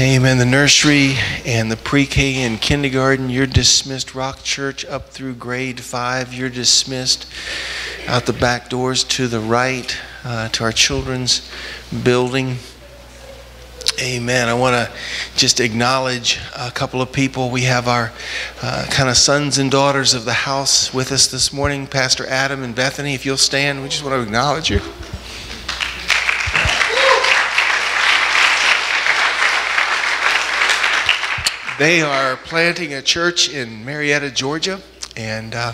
Amen. The nursery and the pre K and kindergarten, you're dismissed. Rock Church up through grade five, you're dismissed. Out the back doors to the right uh, to our children's building. Amen. I want to just acknowledge a couple of people. We have our uh, kind of sons and daughters of the house with us this morning, Pastor Adam and Bethany. If you'll stand, we just want to acknowledge you. They are planting a church in Marietta, Georgia, and uh,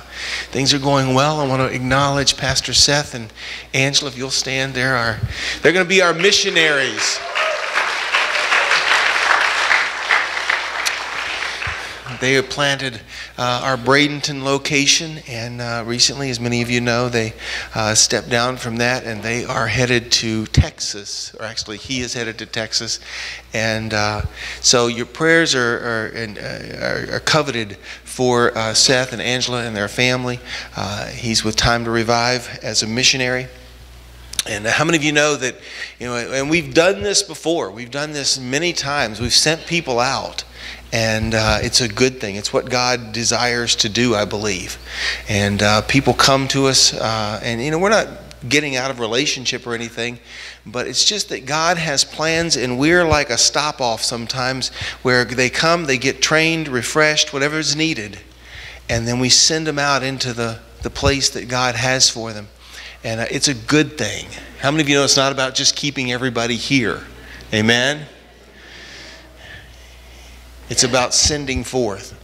things are going well. I want to acknowledge Pastor Seth and Angela. If you'll stand, there are they're going to be our missionaries. They have planted uh, our Bradenton location, and uh, recently, as many of you know, they uh, stepped down from that and they are headed to Texas, or actually, he is headed to Texas. And uh, so, your prayers are, are, uh, are, are coveted for uh, Seth and Angela and their family. he's with Time to Revive as a missionary. And how many of you know that, you know, and we've done this before, we've done this many times, we've sent people out and uh, it's a good thing. It's what God desires to do, I believe. And uh, people come to us, uh, and you know, we're not getting out of relationship or anything, but it's just that God has plans, and we're like a stop off sometimes where they come, they get trained, refreshed, whatever is needed, and then we send them out into the, the place that God has for them. And uh, it's a good thing. How many of you know it's not about just keeping everybody here? Amen? It's about sending forth.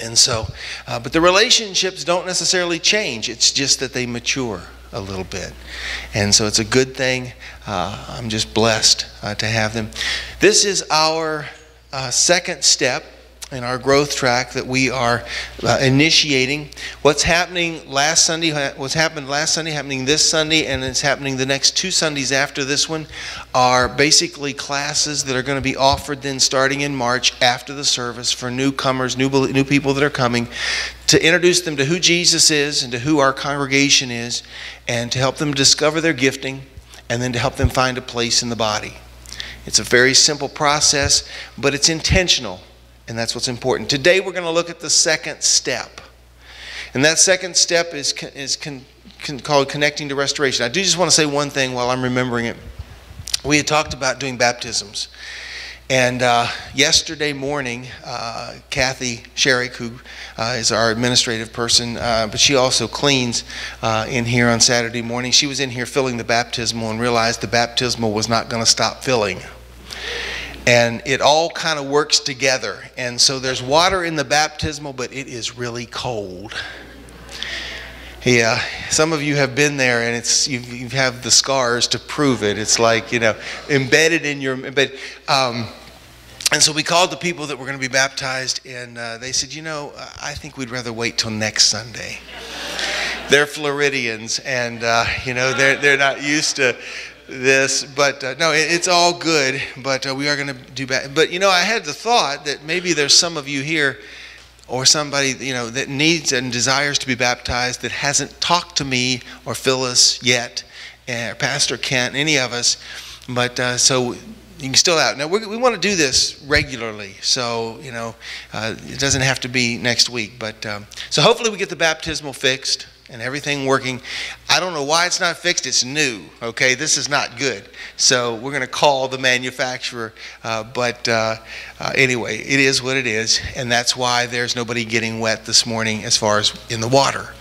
And so, uh, but the relationships don't necessarily change. It's just that they mature a little bit. And so it's a good thing. Uh, I'm just blessed uh, to have them. This is our uh, second step in our growth track that we are uh, initiating. What's happening last Sunday, what's happened last Sunday, happening this Sunday, and it's happening the next two Sundays after this one are basically classes that are going to be offered then starting in March after the service for newcomers, new, new people that are coming, to introduce them to who Jesus is and to who our congregation is, and to help them discover their gifting, and then to help them find a place in the body. It's a very simple process, but it's intentional and that's what's important. Today we're going to look at the second step. And that second step is, is con, con, called connecting to restoration. I do just want to say one thing while I'm remembering it. We had talked about doing baptisms. And uh, yesterday morning, uh, Kathy Sherrick, who uh, is our administrative person, uh, but she also cleans uh, in here on Saturday morning, she was in here filling the baptismal and realized the baptismal was not going to stop filling and it all kind of works together. And so there's water in the baptismal, but it is really cold. Yeah, some of you have been there, and it's you, you have the scars to prove it. It's like you know, embedded in your. But um, and so we called the people that were going to be baptized, and uh, they said, you know, I think we'd rather wait till next Sunday. They're Floridians, and uh, you know they're they're not used to this, but uh, no, it, it's all good. But uh, we are going to do bad. But you know, I had the thought that maybe there's some of you here, or somebody you know that needs and desires to be baptized that hasn't talked to me or Phyllis yet, or Pastor Kent, any of us. But uh, so you can still out. Now we want to do this regularly, so you know uh, it doesn't have to be next week. But um, so hopefully we get the baptismal fixed and everything working. I don't know why it's not fixed. It's new. Okay, this is not good. So we're going to call the manufacturer. Uh, but uh, uh, anyway, it is what it is, and that's why there's nobody getting wet this morning as far as in the water.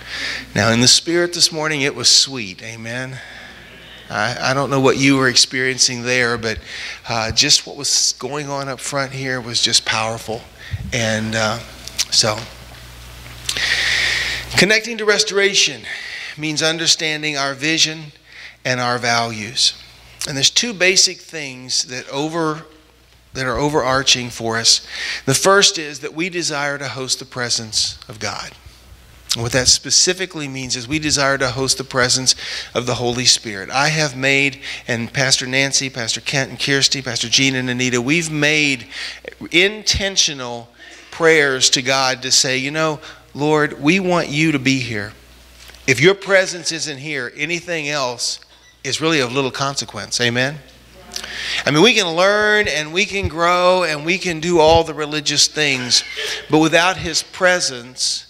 Now, in the spirit this morning, it was sweet. Amen. I, I don't know what you were experiencing there, but uh, just what was going on up front here was just powerful, and uh, so. Connecting to restoration means understanding our vision and our values. And there's two basic things that over that are overarching for us. The first is that we desire to host the presence of God. And what that specifically means is we desire to host the presence of the Holy Spirit. I have made, and Pastor Nancy, Pastor Kent, and Kirsty, Pastor Gene, and Anita, we've made intentional prayers to God to say, you know, Lord, we want you to be here. If your presence isn't here, anything else is really of little consequence. Amen? I mean, we can learn and we can grow and we can do all the religious things, but without His presence,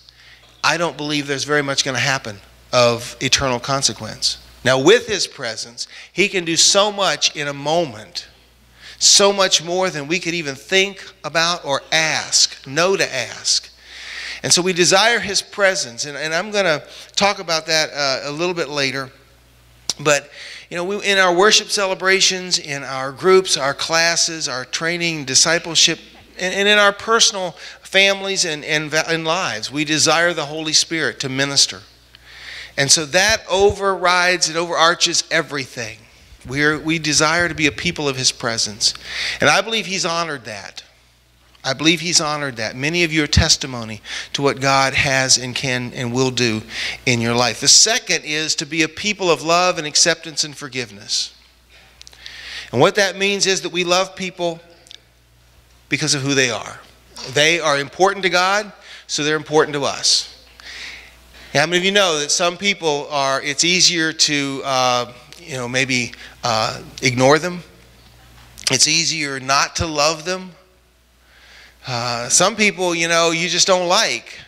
I don't believe there's very much going to happen of eternal consequence. Now, with His presence, He can do so much in a moment, so much more than we could even think about or ask, know to ask. And so we desire His presence, and, and I'm going to talk about that uh, a little bit later. But you know, we, in our worship celebrations, in our groups, our classes, our training, discipleship, and, and in our personal families and, and, and lives, we desire the Holy Spirit to minister. And so that overrides and overarches everything. We're, we desire to be a people of His presence. And I believe He's honored that. I believe He's honored that. Many of you are testimony to what God has and can and will do in your life. The second is to be a people of love and acceptance and forgiveness. And what that means is that we love people because of who they are. They are important to God, so they're important to us. How many of you know that some people are, it's easier to, uh, you know, maybe uh, ignore them? It's easier not to love them. Uh, some people, you know, you just don't like.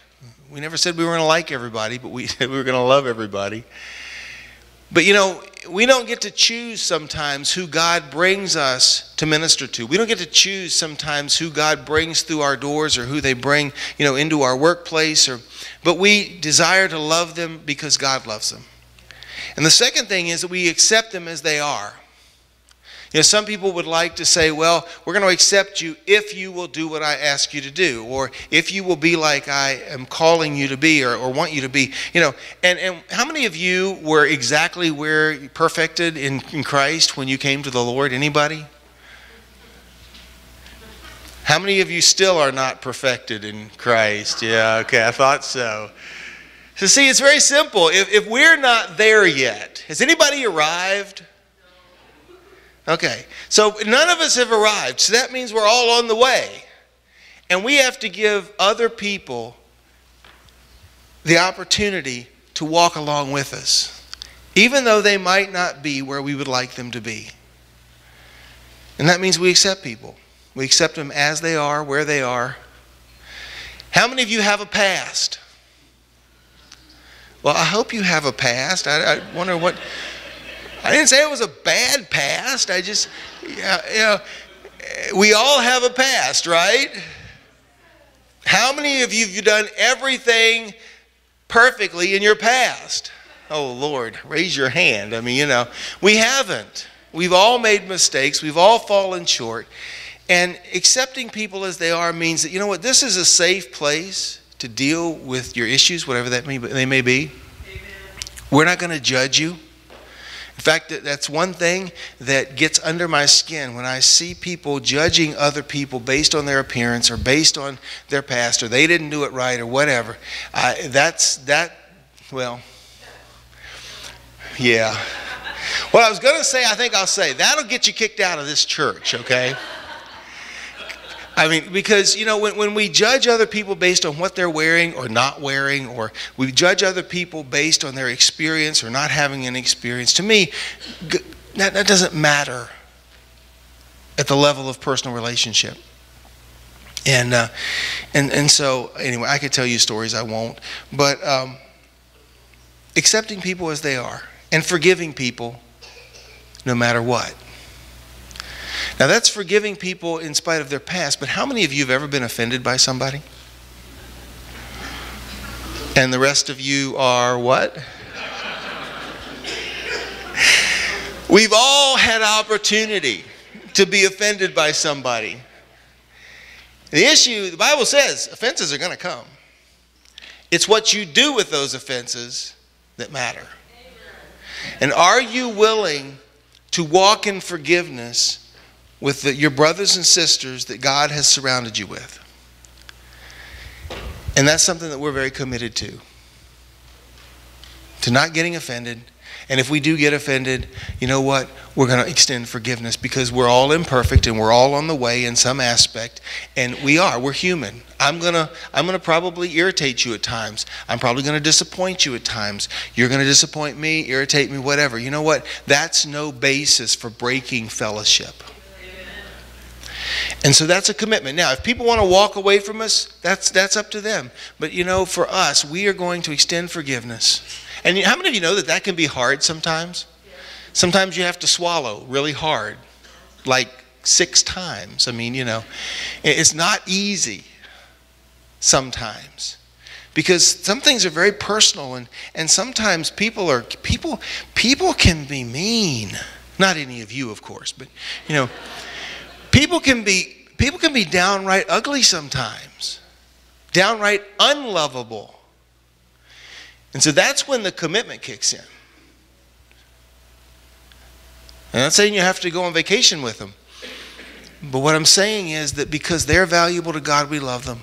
We never said we were going to like everybody, but we said we were going to love everybody. But, you know, we don't get to choose sometimes who God brings us to minister to. We don't get to choose sometimes who God brings through our doors or who they bring, you know, into our workplace or but we desire to love them because God loves them. And the second thing is that we accept them as they are. You know, some people would like to say, well, we're going to accept you if you will do what I ask you to do, or if you will be like I am calling you to be or, or want you to be. You know, and, and how many of you were exactly where perfected in, in Christ when you came to the Lord? Anybody? How many of you still are not perfected in Christ? Yeah, okay, I thought so. So, see, it's very simple. If, if we're not there yet, has anybody arrived? Okay, so none of us have arrived, so that means we're all on the way. And we have to give other people the opportunity to walk along with us, even though they might not be where we would like them to be. And that means we accept people. We accept them as they are, where they are. How many of you have a past? Well, I hope you have a past. I, I wonder what. I didn't say it was a bad past. I just, yeah, yeah. We all have a past, right? How many of you have done everything perfectly in your past? Oh, Lord, raise your hand. I mean, you know, we haven't. We've all made mistakes. We've all fallen short. And accepting people as they are means that, you know what, this is a safe place to deal with your issues, whatever that may, they may be. Amen. We're not going to judge you. In fact, that's one thing that gets under my skin when I see people judging other people based on their appearance or based on their past or they didn't do it right or whatever. I, that's that. Well, yeah. What I was going to say, I think I'll say that'll get you kicked out of this church. Okay. I mean, because, you know, when, when we judge other people based on what they're wearing or not wearing, or we judge other people based on their experience or not having an experience, to me, that, that doesn't matter at the level of personal relationship. And, uh, and, and so, anyway, I could tell you stories, I won't. But um, accepting people as they are and forgiving people no matter what. Now, that's forgiving people in spite of their past, but how many of you have ever been offended by somebody? And the rest of you are what? We've all had opportunity to be offended by somebody. The issue, the Bible says, offenses are going to come. It's what you do with those offenses that matter. And are you willing to walk in forgiveness with the, your brothers and sisters that God has surrounded you with. And that's something that we're very committed to. To not getting offended, And if we do get offended, you know what? We're going to extend forgiveness because we're all imperfect and we're all on the way in some aspect. And we are. We're human. I'm going to I'm going to probably irritate you at times. I'm probably going to disappoint you at times. You're going to disappoint me, irritate me, whatever. You know what? That's no basis for breaking fellowship. And so that's a commitment. Now, if people want to walk away from us, that's that's up to them. But you know, for us, we are going to extend forgiveness. And how many of you know that that can be hard sometimes? Sometimes you have to swallow really hard, like six times. I mean, you know, it's not easy sometimes because some things are very personal and, and sometimes people are people people can be mean not any of you of course but you know people can be people can be downright ugly sometimes downright unlovable and so that's when the commitment kicks in. I'm not saying you have to go on vacation with them. But what I'm saying is that because they're valuable to God, we love them.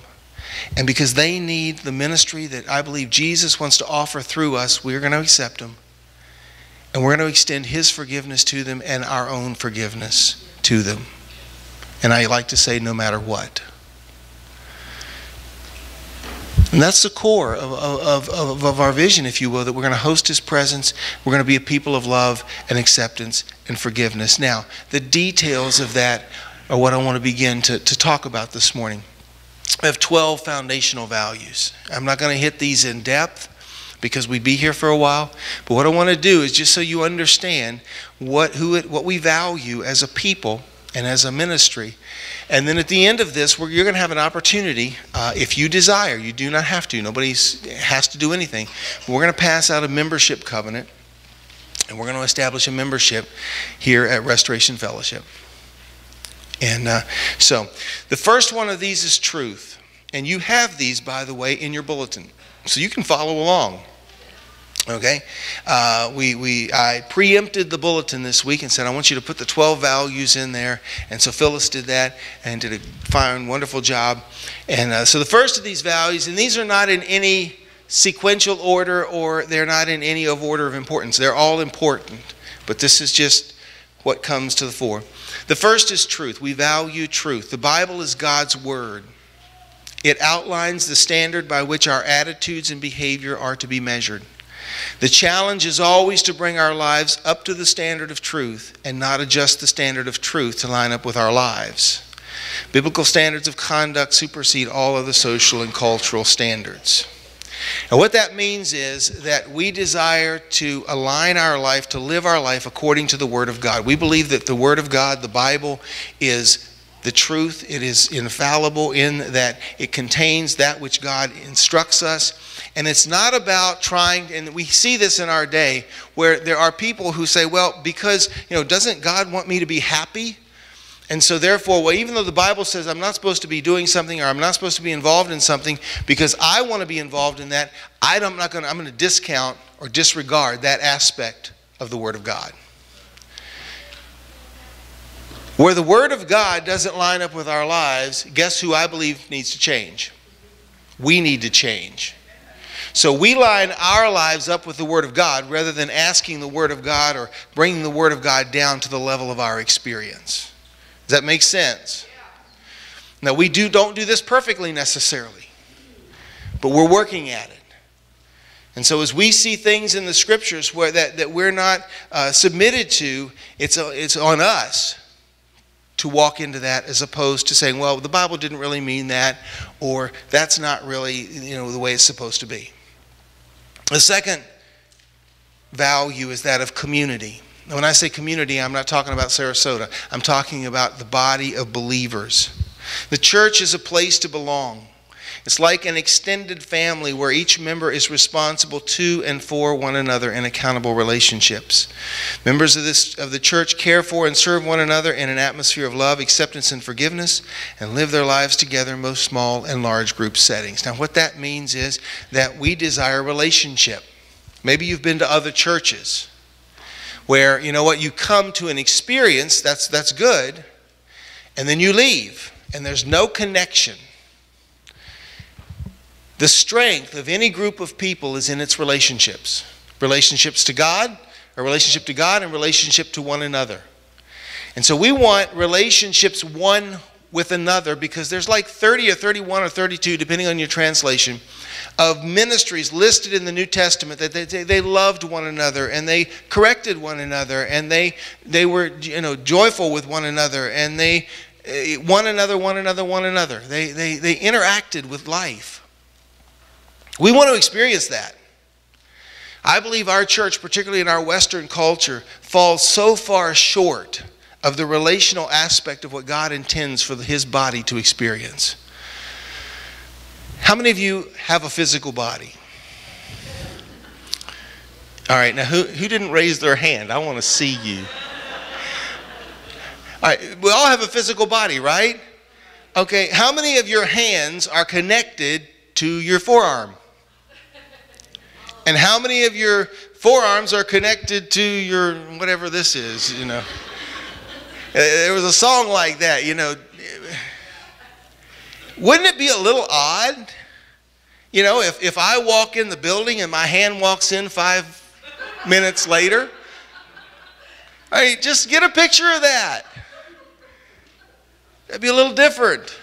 And because they need the ministry that I believe Jesus wants to offer through us, we're going to accept them. And we're going to extend His forgiveness to them and our own forgiveness to them. And I like to say, no matter what. And that's the core of, of, of, of, our vision, if you will, that we're going to host His presence. We're going to be a people of love and acceptance and forgiveness. Now, the details of that are what I want to begin to, to talk about this morning. I have 12 foundational values. I'm not going to hit these in depth because we'd be here for a while. But what I want to do is just so you understand what, who it, what we value as a people and as a ministry and then at the end of this, you're going to have an opportunity, uh, if you desire, you do not have to, nobody has to do anything. we're going to pass out a membership covenant, and we're going to establish a membership here at Restoration Fellowship. And uh, so the first one of these is truth. And you have these, by the way, in your bulletin. So you can follow along. Okay, uh, we, we I preempted the bulletin this week and said I want you to put the 12 values in there, and so Phyllis did that and did a fine, wonderful job. And uh, so the first of these values, and these are not in any sequential order or they're not in any of order of importance. They're all important, but this is just what comes to the fore. The first is truth. We value truth. The Bible is God's word. It outlines the standard by which our attitudes and behavior are to be measured. The challenge is always to bring our lives up to the standard of truth and not adjust the standard of truth to line up with our lives. Biblical standards of conduct supersede all other social and cultural standards. And what that means is that we desire to align our life, to live our life according to the Word of God. We believe that the Word of God, the Bible, is the truth. It is infallible in that it contains that which God instructs us. And it's not about trying, and we see this in our day, where there are people who say, well, because, you know, doesn't God want me to be happy? And so, therefore, well, even though the Bible says I'm not supposed to be doing something or I'm not supposed to be involved in something because I want to be involved in that, I'm not going to, I'm going to discount or disregard that aspect of the Word of God. Where the Word of God doesn't line up with our lives, guess who I believe needs to change? We need to change. So we line our lives up with the Word of God rather than asking the Word of God or bringing the Word of God down to the level of our experience. Does that make sense? Now, we do, don't do this perfectly necessarily, but we're working at it. And so, as we see things in the scriptures where that, that we're not uh, submitted to, it's, a, it's on us to walk into that as opposed to saying, well, the Bible didn't really mean that, or that's not really you know, the way it's supposed to be. The second value is that of community. When I say community, I'm not talking about Sarasota. I'm talking about the body of believers. The church is a place to belong. It's like an extended family where each member is responsible to and for one another in accountable relationships. Members of, this, of the church care for and serve one another in an atmosphere of love, acceptance, and forgiveness, and live their lives together in both small and large group settings. Now, what that means is that we desire relationship. Maybe you've been to other churches where, you know what, you come to an experience, that's, that's good, and then you leave, and there's no connection the strength of any group of people is in its relationships relationships to God, a relationship to God and relationship to one another. And so we want relationships one with another because there's like 30 or 31 or 32, depending on your translation, of ministries listed in the New Testament that they, they loved one another and they corrected one another and they, they were you know, joyful with one another and they eh, one another, one another, one another. They, they, they interacted with life. We want to experience that. I believe our church, particularly in our Western culture, falls so far short of the relational aspect of what God intends for His body to experience. How many of you have a physical body? All right, now who, who didn't raise their hand? I want to see you. All right, we all have a physical body, right? Okay, how many of your hands are connected to your forearm? And how many of your forearms are connected to your whatever this is, you know? Uh, there was a song like that, you know. Wouldn't it be a little odd, you know, if, if I walk in the building and my hand walks in five minutes later? I mean, just get a picture of that. That'd be a little different.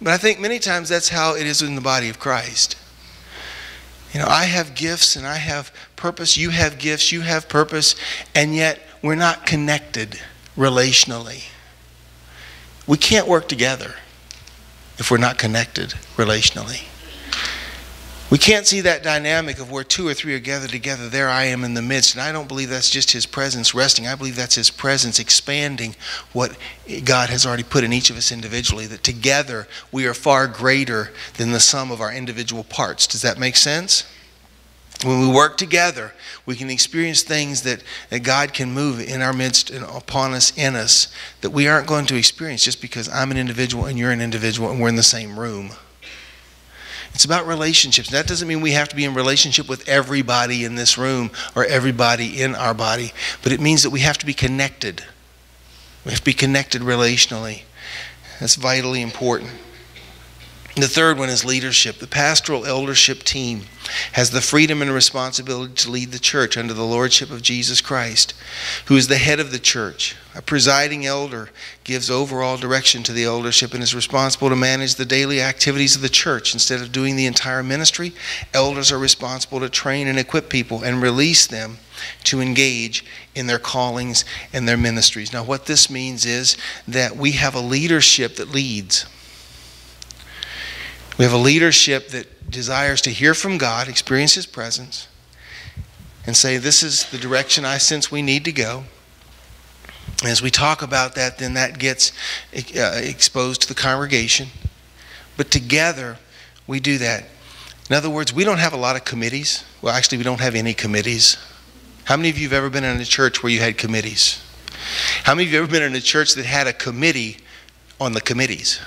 But I think many times that's how it is in the body of Christ. You know, I have gifts and I have purpose. You have gifts, you have purpose, and yet we're not connected relationally. We can't work together if we're not connected relationally. We can't see that dynamic of where two or three are gathered together, there I am in the midst. And I don't believe that's just His presence resting. I believe that's His presence expanding what God has already put in each of us individually, that together we are far greater than the sum of our individual parts. Does that make sense? When we work together, we can experience things that, that God can move in our midst and upon us, in us, that we aren't going to experience just because I'm an individual and you're an individual and we're in the same room. It's about relationships. That doesn't mean we have to be in relationship with everybody in this room or everybody in our body, but it means that we have to be connected. We have to be connected relationally. That's vitally important. The third one is leadership. The pastoral eldership team has the freedom and responsibility to lead the church under the lordship of Jesus Christ, who is the head of the church. A presiding elder gives overall direction to the eldership and is responsible to manage the daily activities of the church. Instead of doing the entire ministry, elders are responsible to train and equip people and release them to engage in their callings and their ministries. Now, what this means is that we have a leadership that leads. We have a leadership that desires to hear from God, experience His presence, and say, This is the direction I sense we need to go. As we talk about that, then that gets uh, exposed to the congregation. But together, we do that. In other words, we don't have a lot of committees. Well, actually, we don't have any committees. How many of you have ever been in a church where you had committees? How many of you have ever been in a church that had a committee on the committees?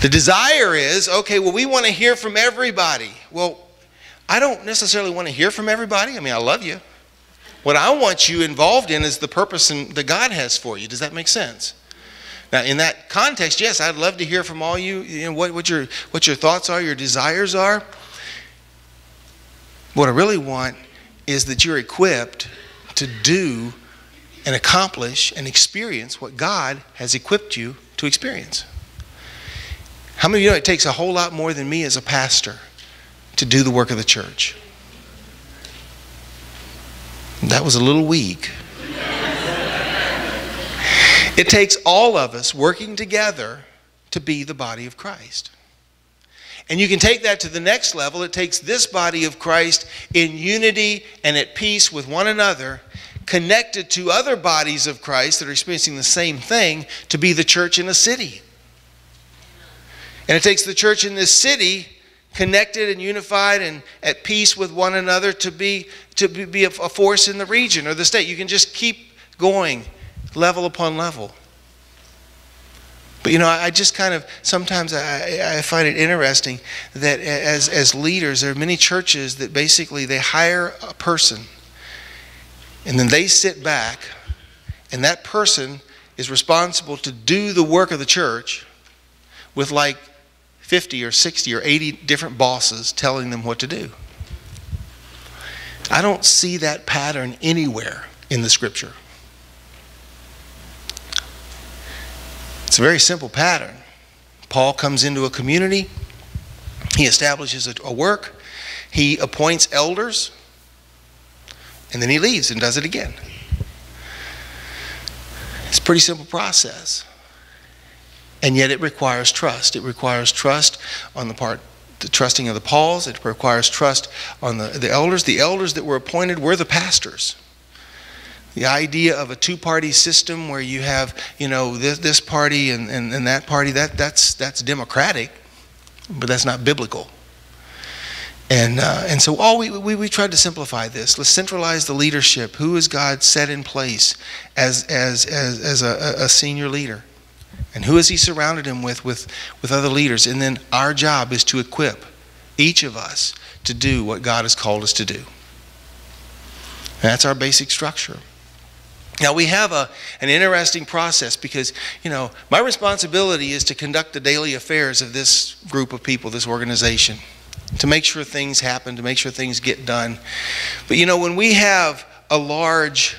The desire is, okay, well, we want to hear from everybody. Well, I don't necessarily want to hear from everybody. I mean, I love you. What I want you involved in is the purpose that God has for you. Does that make sense? Now, in that context, yes, I'd love to hear from all you, you know, what, what, your, what your thoughts are, your desires are. What I really want is that you're equipped to do and accomplish and experience what God has equipped you to experience. How many of you know it takes a whole lot more than me as a pastor to do the work of the church? That was a little weak. it takes all of us working together to be the body of Christ. And you can take that to the next level. It takes this body of Christ in unity and at peace with one another, connected to other bodies of Christ that are experiencing the same thing, to be the church in a city. And it takes the church in this city connected and unified and at peace with one another to be to be a force in the region or the state. You can just keep going level upon level. But you know, I just kind of sometimes I, I find it interesting that as as leaders, there are many churches that basically they hire a person and then they sit back and that person is responsible to do the work of the church with like 50 or 60 or 80 different bosses telling them what to do. I don't see that pattern anywhere in the scripture. It's a very simple pattern. Paul comes into a community, he establishes a, a work, he appoints elders, and then he leaves and does it again. It's a pretty simple process. And yet it requires trust. It requires trust on the part, the trusting of the Pauls. It requires trust on the, the elders. The elders that were appointed were the pastors. The idea of a two-party system where you have, you know, this, this party and, and, and that party, that, that's, that's democratic, but that's not biblical. And, uh, and so all we, we, we tried to simplify this. Let's centralize the leadership. Who is God set in place as, as, as, as a, a senior leader? And who has he surrounded him with, with with other leaders? And then our job is to equip each of us to do what God has called us to do. And that's our basic structure. Now we have a, an interesting process because, you know, my responsibility is to conduct the daily affairs of this group of people, this organization to make sure things happen, to make sure things get done. But you know, when we have a large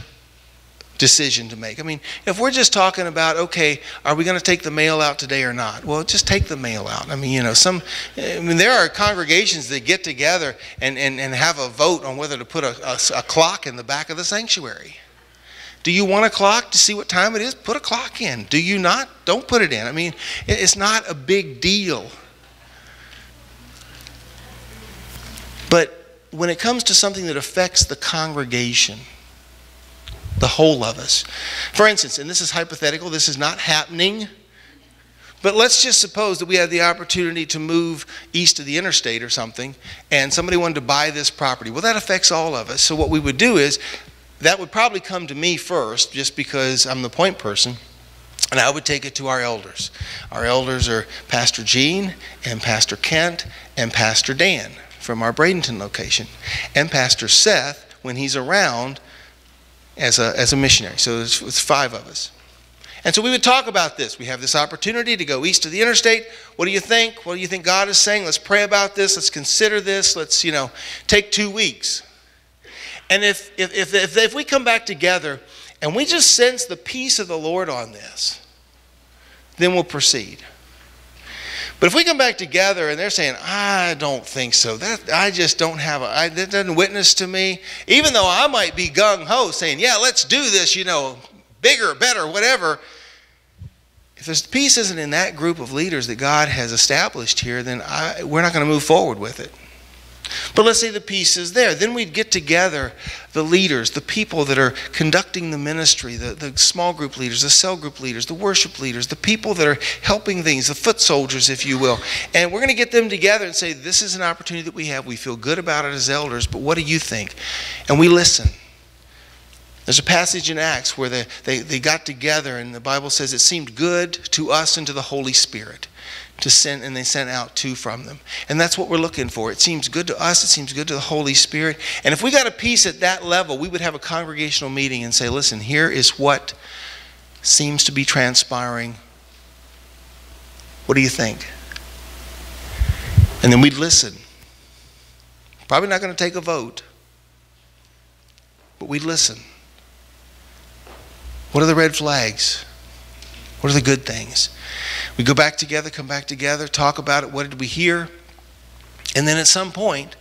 decision to make. I mean, if we're just talking about, okay, are we going to take the mail out today or not? Well, just take the mail out. I mean, you know, some, I mean, there are congregations that get together and, and, and have a vote on whether to put a, a, a clock in the back of the sanctuary. Do you want a clock to see what time it is? Put a clock in. Do you not? Don't put it in. I mean, it's not a big deal. But when it comes to something that affects the congregation, the whole of us, for instance, and this is hypothetical, this is not happening. But let's just suppose that we had the opportunity to move east of the interstate or something, and somebody wanted to buy this property. Well, that affects all of us. So, what we would do is that would probably come to me first, just because I'm the point person, and I would take it to our elders. Our elders are Pastor Gene, and Pastor Kent, and Pastor Dan from our Bradenton location, and Pastor Seth when he's around as a, as a missionary. So it's, it's five of us. And so we would talk about this. We have this opportunity to go east of the interstate. What do you think? What do you think God is saying? Let's pray about this. Let's consider this. Let's, you know, take two weeks. And if, if, if, if, if we come back together and we just sense the peace of the Lord on this, then we'll proceed. But if we come back together and they're saying, I don't think so, that I just don't have a, I, that doesn't witness to me, even though I might be gung ho saying, yeah, let's do this, you know, bigger, better, whatever. If this peace isn't in that group of leaders that God has established here, then I, we're not going to move forward with it. But let's say the peace is there. Then we'd get together the leaders, the people that are conducting the ministry, the, the small group leaders, the cell group leaders, the worship leaders, the people that are helping things, the foot soldiers, if you will. And we're going to get them together and say, This is an opportunity that we have. We feel good about it as elders, but what do you think? And we listen. There's a passage in Acts where they, they, they got together, and the Bible says it seemed good to us and to the Holy Spirit to send, and they sent out two from them. And that's what we're looking for. It seems good to us, it seems good to the Holy Spirit. And if we got a peace at that level, we would have a congregational meeting and say, listen, here is what seems to be transpiring. What do you think? And then we'd listen. Probably not going to take a vote, but we'd listen. What are the red flags? What are the good things? We go back together, come back together, talk about it. What did we hear? And then at some point,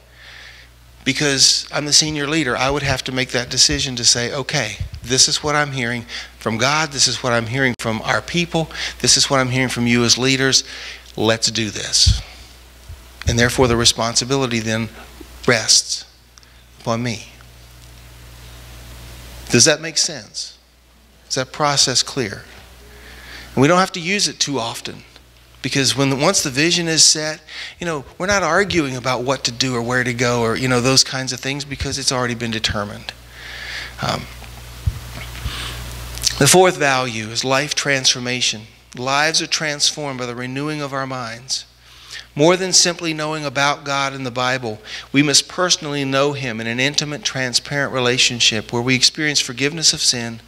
because I'm the senior leader, I would have to make that decision to say, okay, this is what I'm hearing from God. This is what I'm hearing from our people. This is what I'm hearing from you as leaders. Let's do this. And therefore, the responsibility then rests upon me. Does that make sense? Is that process clear? And we don't have to use it too often because when once the vision is set, you know, we're not arguing about what to do or where to go or you know those kinds of things because it's already been determined. Um, the fourth value is life transformation. Lives are transformed by the renewing of our minds. More than simply knowing about God in the Bible, we must personally know Him in an intimate, transparent relationship where we experience forgiveness of sin,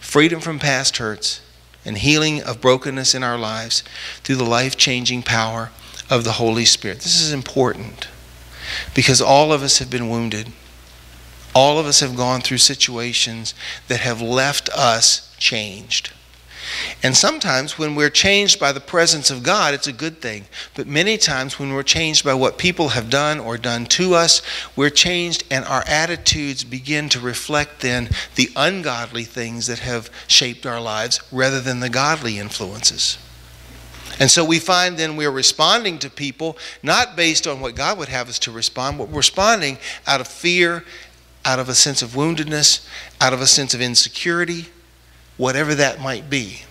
freedom from past hurts, and healing of brokenness in our lives through the life changing power of the Holy Spirit. This is important because all of us have been wounded. All of us have gone through situations that have left us changed. And sometimes when we're changed by the presence of God, it's a good thing. But many times when we're changed by what people have done or done to us, we're changed and our attitudes begin to reflect then the ungodly things that have shaped our lives rather than the godly influences. And so we find then we're responding to people not based on what God would have us to respond, but we're responding out of fear, out of a sense of woundedness, out of a sense of insecurity, whatever that might be.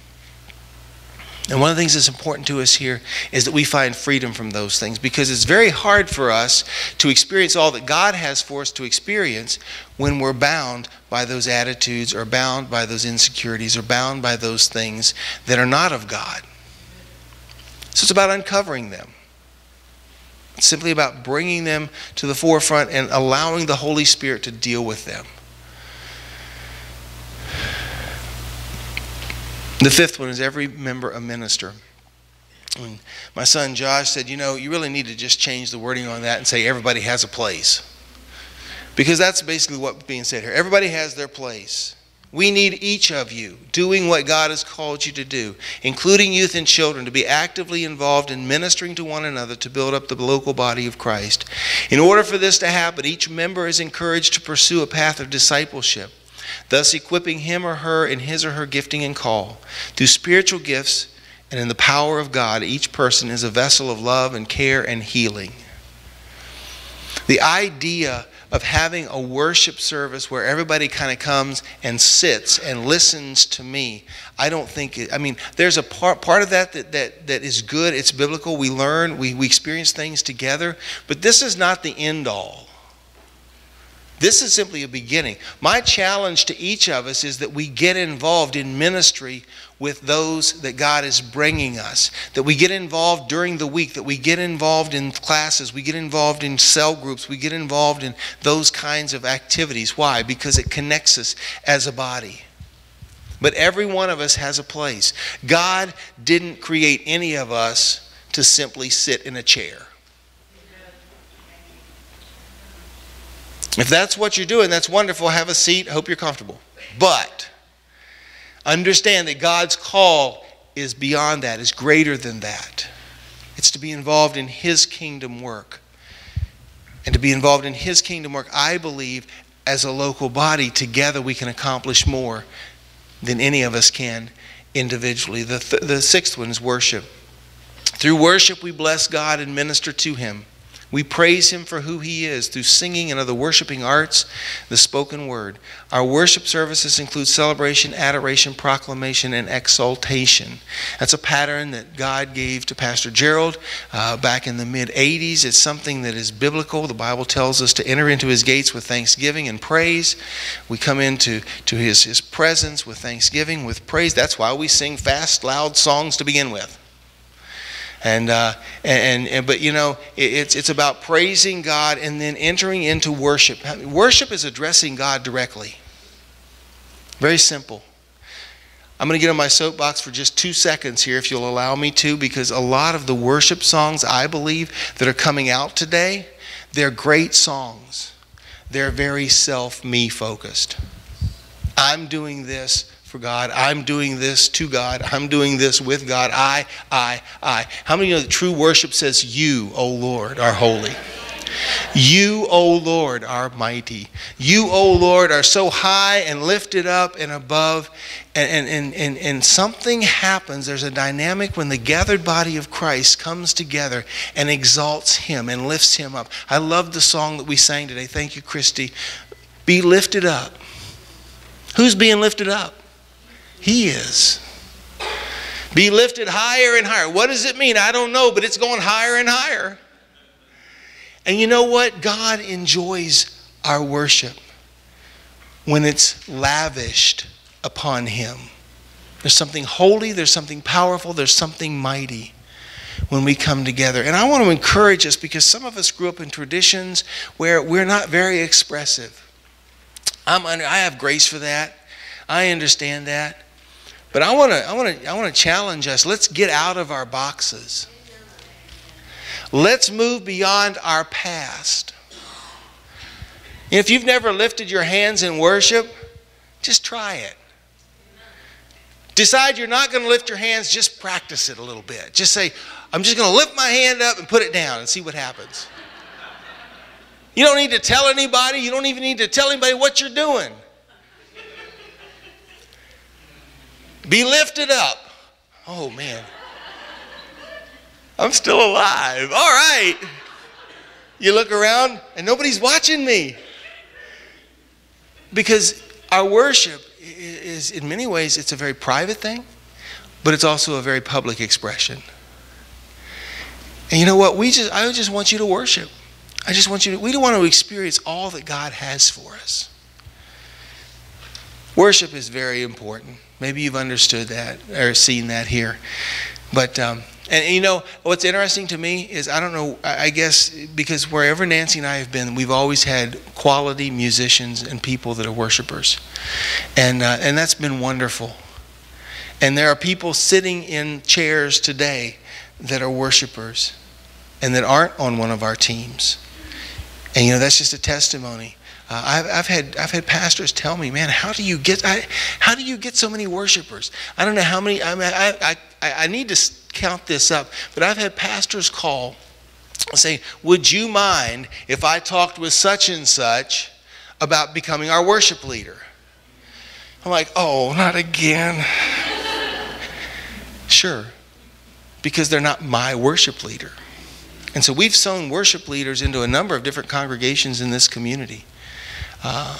And one of the things that's important to us here is that we find freedom from those things because it's very hard for us to experience all that God has for us to experience when we're bound by those attitudes or bound by those insecurities or bound by those things that are not of God. So it's about uncovering them. It's simply about bringing them to the forefront and allowing the Holy Spirit to deal with them. The fifth one is every member a minister. When my son Josh said, You know, you really need to just change the wording on that and say everybody has a place. Because that's basically what's being said here. Everybody has their place. We need each of you doing what God has called you to do, including youth and children, to be actively involved in ministering to one another to build up the local body of Christ. In order for this to happen, each member is encouraged to pursue a path of discipleship thus equipping him or her in his or her gifting and call. Through spiritual gifts and in the power of God, each person is a vessel of love and care and healing. The idea of having a worship service where everybody kind of comes and sits and listens to me i don't think it, i mean there's a part, part of that, that that that is good it's biblical we learn we, we experience things together but this is not the end all this is simply a beginning. My challenge to each of us is that we get involved in ministry with those that God is bringing us, that we get involved during the week, that we get involved in classes, we get involved in cell groups, we get involved in those kinds of activities. Why? Because it connects us as a body. But every one of us has a place. God didn't create any of us to simply sit in a chair. If that's what you're doing, that's wonderful. Have a seat. Hope you're comfortable. But understand that God's call is beyond that, is greater than that. It's to be involved in His kingdom work. And to be involved in His kingdom work, I believe, as a local body, together we can accomplish more than any of us can individually. The, th- the sixth one is worship. Through worship, we bless God and minister to Him. We praise him for who he is through singing and other worshiping arts, the spoken word. Our worship services include celebration, adoration, proclamation, and exaltation. That's a pattern that God gave to Pastor Gerald uh, back in the mid 80s. It's something that is biblical. The Bible tells us to enter into his gates with thanksgiving and praise. We come into to his, his presence with thanksgiving, with praise. That's why we sing fast, loud songs to begin with. And, uh, and, and, but you know, it, it's, it's about praising God and then entering into worship. Worship is addressing God directly. Very simple. I'm going to get on my soapbox for just two seconds here, if you'll allow me to, because a lot of the worship songs I believe that are coming out today, they're great songs. They're very self me focused. I'm doing this for God. I'm doing this to God. I'm doing this with God. I, I, I. How many know that true worship says, You, O Lord, are holy? You, O Lord, are mighty. You, O Lord, are so high and lifted up and above. And, and, and, and, something happens. There's a dynamic when the gathered body of Christ comes together and exalts Him and lifts Him up. I love the song that we sang today. Thank you, Christy. Be lifted up. Who's being lifted up? He is. Be lifted higher and higher. What does it mean? I don't know, but it's going higher and higher. And you know what? God enjoys our worship when it's lavished upon Him. There's something holy, there's something powerful, there's something mighty when we come together. And I want to encourage us because some of us grew up in traditions where we're not very expressive. I'm under, I have grace for that. I understand that. But I want to I want to I want to challenge us. Let's get out of our boxes. Let's move beyond our past. If you've never lifted your hands in worship, just try it. Decide you're not going to lift your hands, just practice it a little bit. Just say, I'm just going to lift my hand up and put it down and see what happens. You don't need to tell anybody, you don't even need to tell anybody what you're doing. Be lifted up. Oh, man. I'm still alive. All right. You look around and nobody's watching me. Because our worship is, in many ways, it's a very private thing, but it's also a very public expression. And you know what? We just, I just want you to worship. I just want you to, we don't want to experience all that God has for us. Worship is very important. Maybe you've understood that or seen that here. But, um, and, you know, what's interesting to me is I don't know, I, I guess because wherever Nancy and I have been, we've always had quality musicians and people that are worshipers. And, uh, and that's been wonderful. And there are people sitting in chairs today that are worshipers and that aren't on one of our teams. And you know, that's just a testimony. Uh, I've, I've, had I've had pastors tell me, man, how do you get I, how do you get so many worshipers? I don't know how many. I mean, I, I, I need to count this up, but I've had pastors call and say, "Would you mind if I talked with such and such about becoming our worship leader?" I'm like, "Oh, not again." sure, because they're not my worship leader. And so we've sown worship leaders into a number of different congregations in this community. Uh,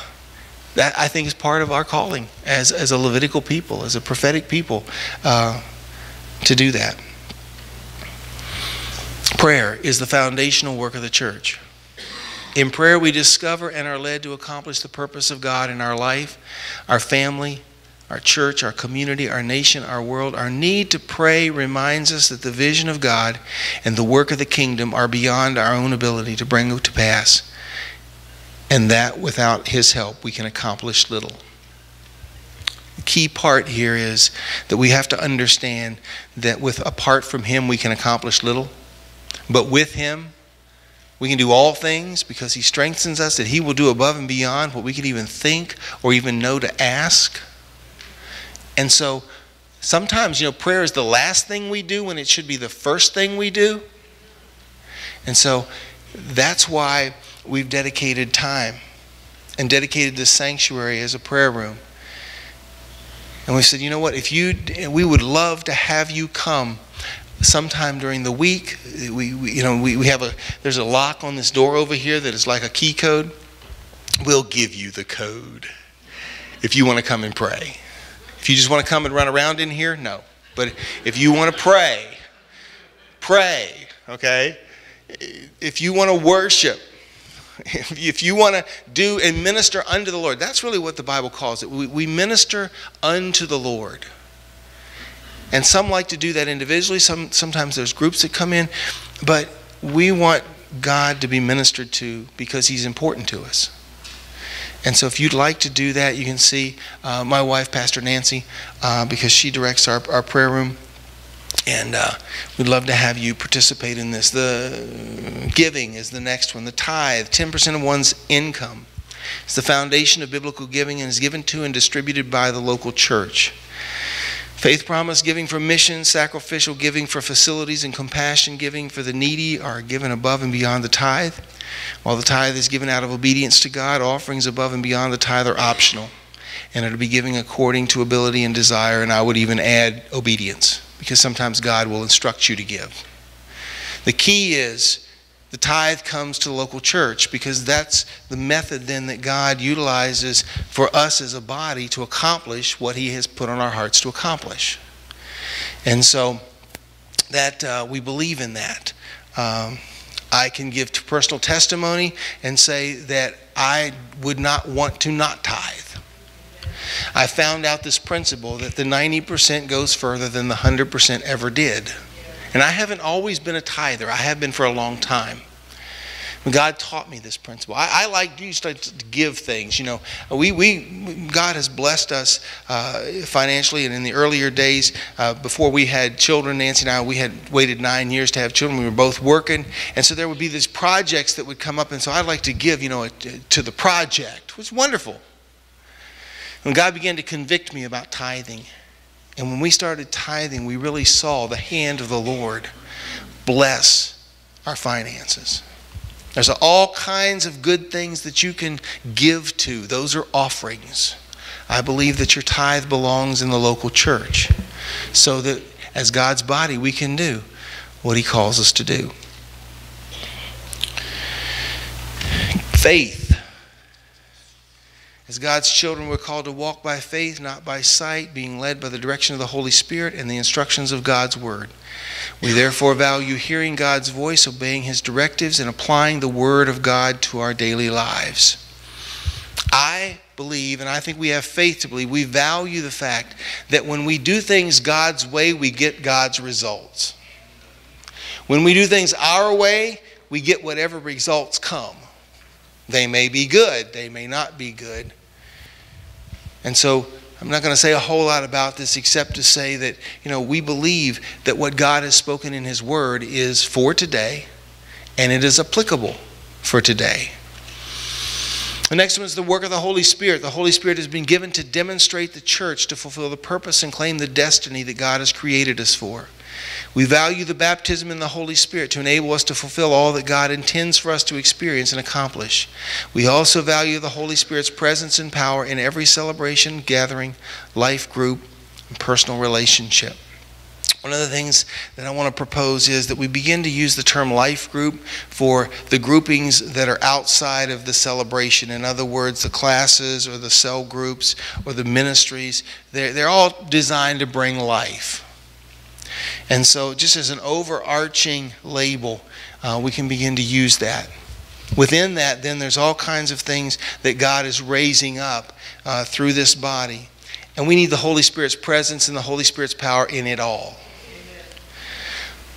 that I think is part of our calling as, as a Levitical people, as a prophetic people, uh, to do that. Prayer is the foundational work of the church. In prayer, we discover and are led to accomplish the purpose of God in our life, our family, our church, our community, our nation, our world. Our need to pray reminds us that the vision of God and the work of the kingdom are beyond our own ability to bring to pass, and that without His help we can accomplish little. The key part here is that we have to understand that with apart from Him we can accomplish little, but with Him we can do all things because He strengthens us, that He will do above and beyond what we can even think or even know to ask. And so sometimes, you know, prayer is the last thing we do when it should be the first thing we do. And so that's why we've dedicated time and dedicated this sanctuary as a prayer room. And we said, you know what, if you, we would love to have you come sometime during the week. We, we, you know, we, we have a, there's a lock on this door over here that is like a key code. We'll give you the code if you want to come and pray. If you just want to come and run around in here, no. But if you want to pray, pray, okay? If you want to worship, if you want to do and minister unto the Lord, that's really what the Bible calls it. We, we minister unto the Lord. And some like to do that individually. Some, sometimes there's groups that come in. But we want God to be ministered to because He's important to us. And so, if you'd like to do that, you can see uh, my wife, Pastor Nancy, uh, because she directs our, our prayer room. And uh, we'd love to have you participate in this. The giving is the next one. The tithe, 10% of one's income. It's the foundation of biblical giving and is given to and distributed by the local church. Faith promise giving for missions, sacrificial giving for facilities, and compassion giving for the needy are given above and beyond the tithe. While the tithe is given out of obedience to God, offerings above and beyond the tithe are optional and are to be given according to ability and desire, and I would even add obedience because sometimes God will instruct you to give. The key is the tithe comes to the local church because that's the method then that God utilizes for us as a body to accomplish what He has put on our hearts to accomplish. And so that uh, we believe in that. Um, I can give personal testimony and say that I would not want to not tithe. I found out this principle that the 90% goes further than the 100% ever did. And I haven't always been a tither, I have been for a long time. God taught me this principle. I, I like used to give things. You know, we, we God has blessed us uh, financially, and in the earlier days, uh, before we had children, Nancy and I, we had waited nine years to have children. We were both working, and so there would be these projects that would come up, and so I'd like to give, you know, to the project. It was wonderful. When God began to convict me about tithing, and when we started tithing, we really saw the hand of the Lord bless our finances. There's all kinds of good things that you can give to. Those are offerings. I believe that your tithe belongs in the local church so that as God's body, we can do what He calls us to do. Faith as God's children, we're called to walk by faith, not by sight, being led by the direction of the Holy Spirit and the instructions of God's Word. We therefore value hearing God's voice, obeying His directives, and applying the Word of God to our daily lives. I believe, and I think we have faith to believe, we value the fact that when we do things God's way, we get God's results. When we do things our way, we get whatever results come. They may be good, they may not be good. And so I'm not going to say a whole lot about this except to say that, you know, we believe that what God has spoken in His Word is for today and it is applicable for today. The next one is the work of the Holy Spirit. The Holy Spirit has been given to demonstrate the church to fulfill the purpose and claim the destiny that God has created us for. We value the baptism in the Holy Spirit to enable us to fulfill all that God intends for us to experience and accomplish. We also value the Holy Spirit's presence and power in every celebration, gathering, life group, and personal relationship. One of the things that I want to propose is that we begin to use the term life group for the groupings that are outside of the celebration. In other words, the classes or the cell groups or the ministries, they're, they're all designed to bring life. And so, just as an overarching label, uh, we can begin to use that. Within that, then, there's all kinds of things that God is raising up uh, through this body. And we need the Holy Spirit's presence and the Holy Spirit's power in it all.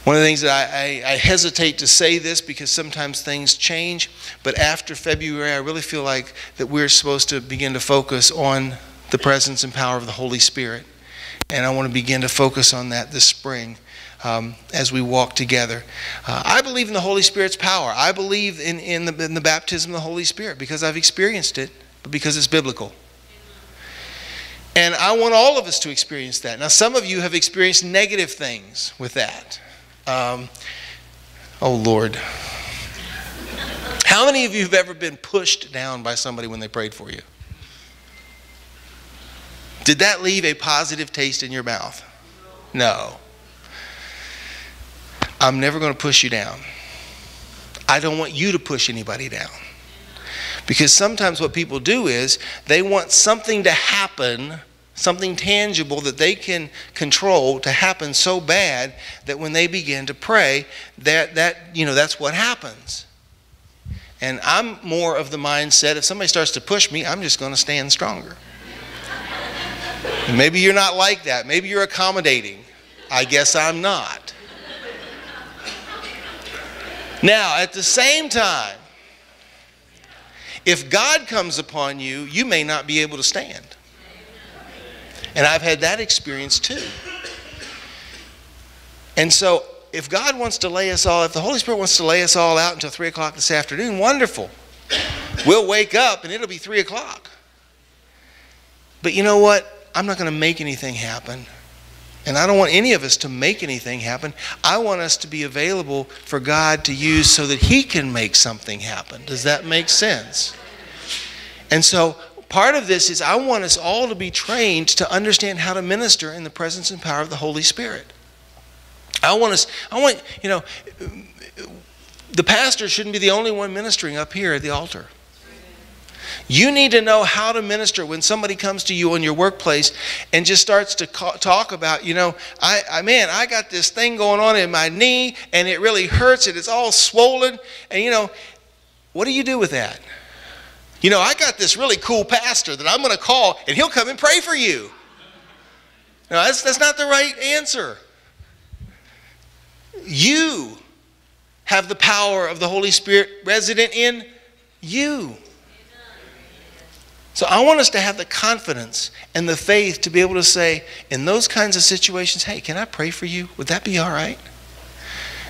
One of the things that I, I, I, hesitate to say this because sometimes things change, but after February, I really feel like that we're supposed to begin to focus on the presence and power of the Holy Spirit. And I want to begin to focus on that this spring. Um, as we walk together. Uh, I believe in the Holy Spirit's power. I believe in, in, the, in the baptism of the Holy Spirit because I've experienced it, but because it's biblical. And I want all of us to experience that. Now, some of you have experienced negative things with that. Um, oh, Lord. How many of you have ever been pushed down by somebody when they prayed for you? Did that leave a positive taste in your mouth? No. I'm never going to push you down. I don't want you to push anybody down. Because sometimes what people do is they want something to happen, something tangible that they can control to happen so bad that when they begin to pray, that, that you know, that's what happens. And I'm more of the mindset if somebody starts to push me, I'm just going to stand stronger. Maybe you're not like that. Maybe you're accommodating. I guess I'm not. Now, at the same time, if God comes upon you, you may not be able to stand. And I've had that experience too. And so, if God wants to lay us all, if the Holy Spirit wants to lay us all out until 3 o'clock this afternoon, wonderful. We'll wake up and it'll be 3 o'clock. But you know what? I'm not going to make anything happen. And I don't want any of us to make anything happen. I want us to be available for God to use so that He can make something happen. Does that make sense? And so part of this is I want us all to be trained to understand how to minister in the presence and power of the Holy Spirit. I want us, I want, you know, the pastor shouldn't be the only one ministering up here at the altar. You need to know how to minister when somebody comes to you in your workplace and just starts to talk about, you know, I, I man, I got this thing going on in my knee and it really hurts and it's all swollen. And you know, what do you do with that? You know, I got this really cool pastor that I'm going to call and he'll come and pray for you. No, that's, that's not the right answer. You have the power of the Holy Spirit resident in you. So I want us to have the confidence and the faith to be able to say, in those kinds of situations, hey, can I pray for you? Would that be all right?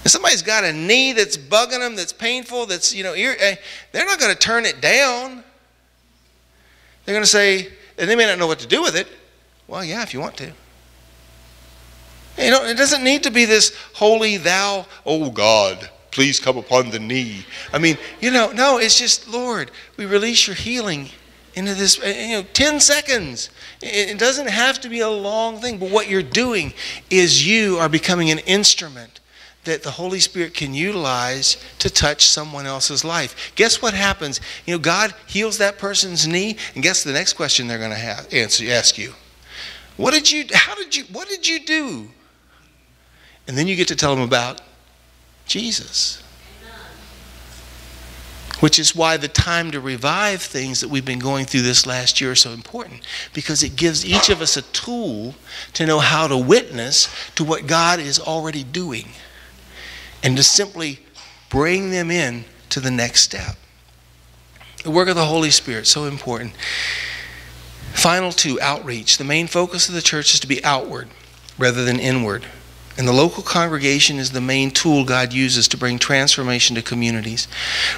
If somebody's got a knee that's bugging them, that's painful, that's, you know, eh, they're not going to turn it down. They're going to say, and they may not know what to do with it. Well, yeah, if you want to. You know, it doesn't need to be this holy thou, oh God, please come upon the knee. I mean, you know, no, it's just, Lord, we release your healing into this, uh, you know, 10 seconds. It doesn't have to be a long thing, but what you're doing is you are becoming an instrument that the Holy Spirit can utilize to touch someone else's life. Guess what happens? You know, God heals that person's knee, and guess the next question they're going to have, answer, ask you? What did you, how did you, what did you do? And then you get to tell them about Jesus which is why the time to revive things that we've been going through this last year is so important because it gives each of us a tool to know how to witness to what God is already doing and to simply bring them in to the next step. The work of the Holy Spirit, so important. Final two, outreach. The main focus of the church is to be outward rather than inward. And the local congregation is the main tool God uses to bring transformation to communities.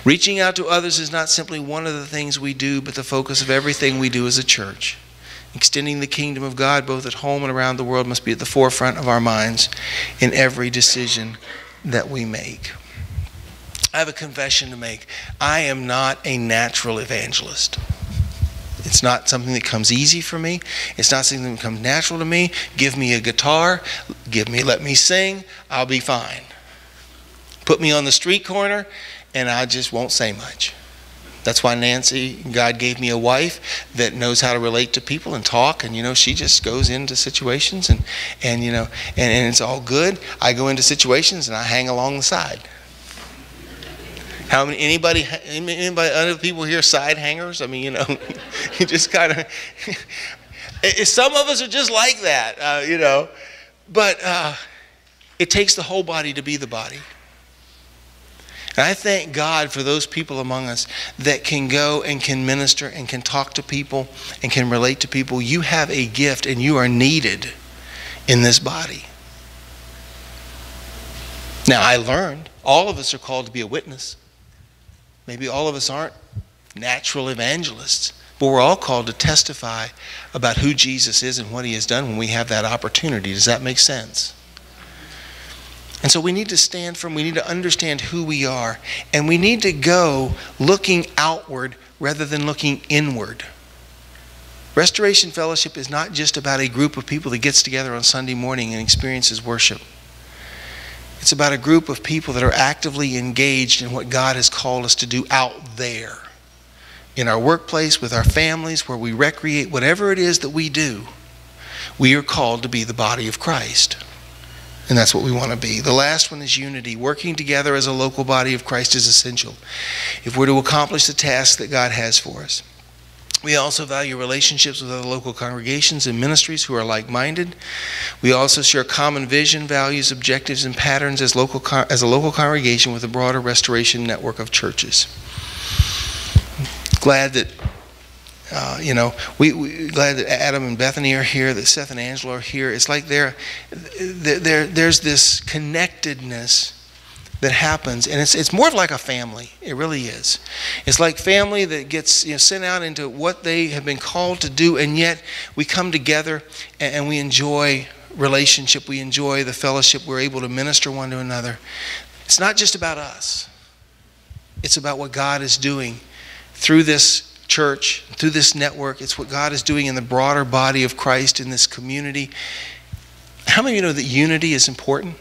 Reaching out to others is not simply one of the things we do, but the focus of everything we do as a church. Extending the kingdom of God both at home and around the world must be at the forefront of our minds in every decision that we make. I have a confession to make. I am not a natural evangelist. It's not something that comes easy for me. It's not something that comes natural to me. Give me a guitar, give me let me sing, I'll be fine. Put me on the street corner and I just won't say much. That's why Nancy, God gave me a wife that knows how to relate to people and talk, and you know, she just goes into situations and, and you know, and, and it's all good. I go into situations and I hang along the side. How many anybody anybody other people here side hangers? I mean, you know, you just kind of. some of us are just like that, uh, you know, but uh, it takes the whole body to be the body. And I thank God for those people among us that can go and can minister and can talk to people and can relate to people. You have a gift and you are needed in this body. Now, I learned all of us are called to be a witness. Maybe all of us aren't natural evangelists, but we're all called to testify about who Jesus is and what he has done when we have that opportunity. Does that make sense? And so we need to stand firm. We need to understand who we are. And we need to go looking outward rather than looking inward. Restoration Fellowship is not just about a group of people that gets together on Sunday morning and experiences worship. It's about a group of people that are actively engaged in what God has called us to do out there. In our workplace, with our families, where we recreate, whatever it is that we do, we are called to be the body of Christ. And that's what we want to be. The last one is unity. Working together as a local body of Christ is essential if we're to accomplish the task that God has for us. We also value relationships with other local congregations and ministries who are like minded. We also share common vision, values, objectives, and patterns as, local, as a local congregation with a broader restoration network of churches. Glad that. Uh, you know, we, we glad that Adam and Bethany are here, that Seth and Angela are here. It's like there, there, there's this connectedness that happens, and it's, it's more of like a family. It really is. It's like family that gets you know, sent out into what they have been called to do, and yet we come together and, and we enjoy relationship. We enjoy the fellowship. We're able to minister one to another. It's not just about us. It's about what God is doing through this church, through this network. It's what God is doing in the broader body of Christ in this community. How many of you know that unity is important?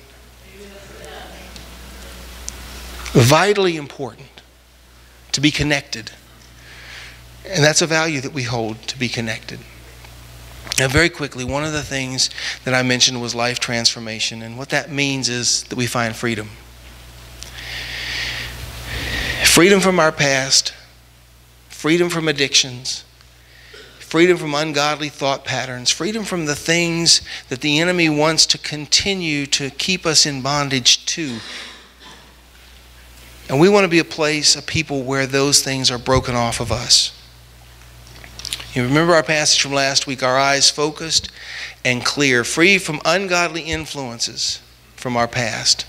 Vitally important to be connected. And that's a value that we hold to be connected. Now, very quickly, one of the things that I mentioned was life transformation. And what that means is that we find freedom freedom from our past, freedom from addictions, freedom from ungodly thought patterns, freedom from the things that the enemy wants to continue to keep us in bondage to And we want to be a place, a people where those things are broken off of us. You remember our passage from last week our eyes focused and clear, free from ungodly influences from our past.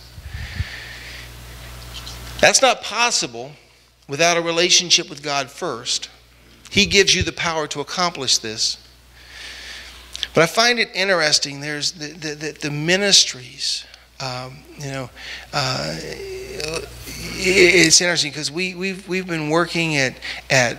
That's not possible without a relationship with God first. He gives you the power to accomplish this. But I find it interesting. There's the, the, the, ministries, um, you know, uh, it's interesting because we, we've, we've been working at, at,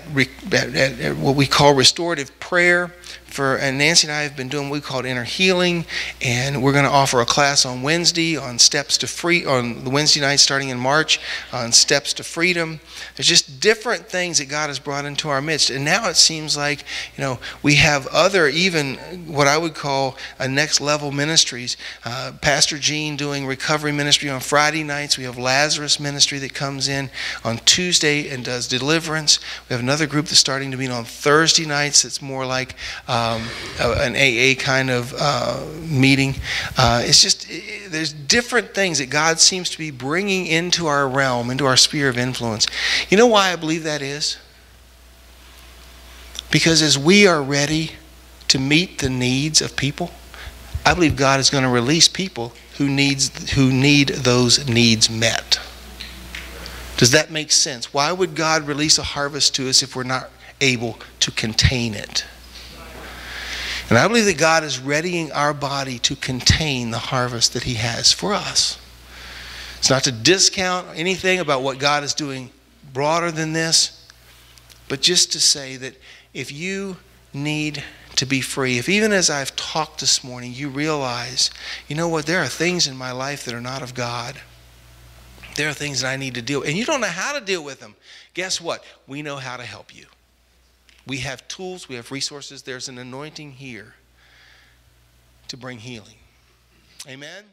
at, at, what we call restorative prayer for and Nancy and I have been doing what we call inner healing, and we're going to offer a class on Wednesday on steps to free on the Wednesday night starting in March on steps to freedom. There's just different things that God has brought into our midst, and now it seems like you know we have other even what I would call a next level ministries. Uh, Pastor Gene doing recovery ministry on Friday nights. We have Lazarus ministry that comes in on Tuesday and does deliverance. We have another group that's starting to meet on Thursday nights. It's more like um, an AA kind of uh, meeting. Uh, it's just, it, there's different things that God seems to be bringing into our realm, into our sphere of influence. You know why I believe that is? Because as we are ready to meet the needs of people, I believe God is going to release people who needs who need those needs met. Does that make sense? Why would God release a harvest to us if we're not able to contain it? And I believe that God is readying our body to contain the harvest that He has for us. It's not to discount anything about what God is doing broader than this, but just to say that if you need to be free, if even as I've talked this morning, you realize, you know what, there are things in my life that are not of God. There are things that I need to deal with, and you don't know how to deal with them. Guess what? We know how to help you. We have tools, we have resources. There's an anointing here to bring healing. Amen.